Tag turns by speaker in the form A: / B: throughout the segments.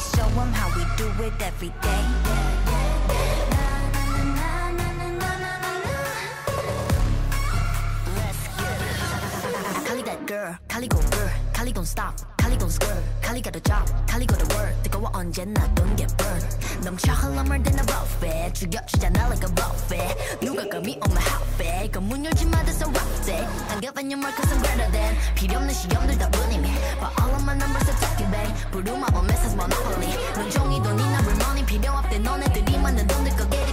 A: show them how we do it every day. Kali that girl, gon' girl, Kali gon' stop, Kali gon' squirt, Kali got a job, Kali got to work, on Jenna, don't get burned. 넘쳐 흘러물 than a buffet, 죽여주잖아 like a buffet. 누가 감히 on my hotbed, 건문 열지 마 that's a rough day. Give a new cause I'm better than 시험들 다 보내면 But all 부루마법 메세스 모노폴리 눈종이 돈이나 물머니. 필요 없대 너네들이 만든 돈들
B: 거깨리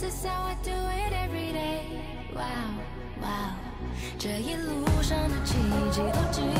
B: This is how I do it every day. Wow, wow. wow，这一路上的奇迹都只。